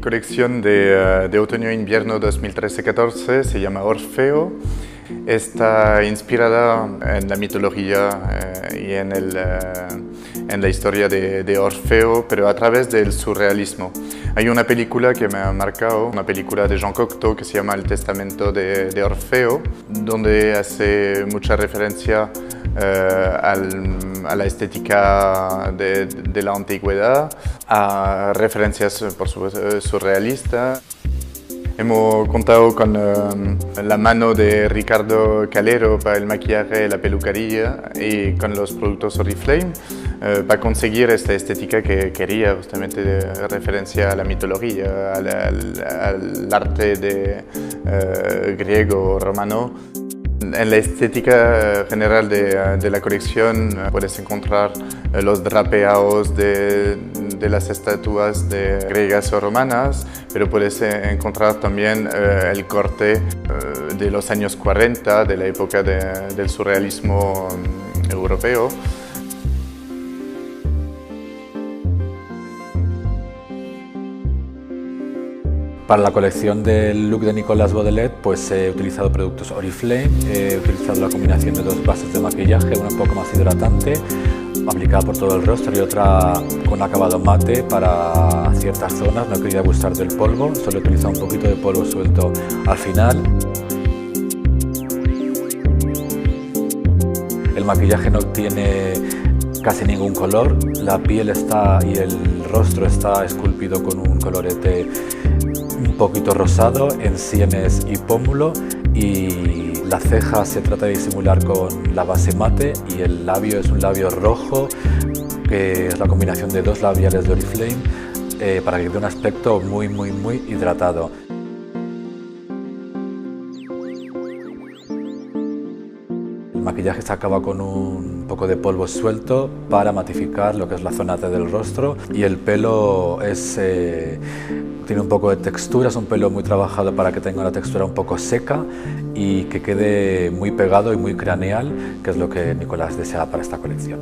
colección de, de otoño-invierno 2013-14, se llama Orfeo. Está inspirada en la mitología eh, y en, el, eh, en, la historia de, de, Orfeo, pero a través del surrealismo. Hay una película que me ha marcado, una película de Jean Cocteau que se llama El Testamento de, de Orfeo, donde hace mucha referencia eh, a la estética de, de, la antigüedad, a referencias, por supuesto, surrealistas. Hemos contado con eh, la mano de Ricardo Calero para el maquillaje y la peluquería y con los productos Oriflame eh, para conseguir esta estética que quería, justamente de referencia a la mitología, al, arte de, griego, romano. En la estética general de, la colección eh, puedes encontrar eh, los drapeados de, las estatuas de griegas o romanas, pero puedes eh, encontrar también el corte de los años 40, de la época del surrealismo mm, europeo. Para la colección del look de Nicolas Baudelaire pues he utilizado productos Oriflame, he utilizado la combinación de dos bases de maquillaje, una un poco más hidratante, aplicada por todo el rostro y otra con acabado mate para ciertas zonas, no he querido abusar del polvo, solo he utilizado un poquito de polvo suelto al final. El maquillaje no tiene casi ningún color, la piel está y el rostro está esculpido con un colorete un poquito rosado en sienes y pómulo y la ceja se trata de disimular con la base mate y el labio es un labio rojo que es la combinación de dos labiales de Oriflame eh, para que dé un aspecto muy muy muy hidratado. El maquillaje se acaba con un poco de polvo suelto para matificar lo que es la zona del rostro y el pelo es eh, tiene un poco de textura, es un pelo muy trabajado para que tenga una textura un poco seca y que quede muy pegado y muy craneal, que es lo que Nicolás desea para esta colección.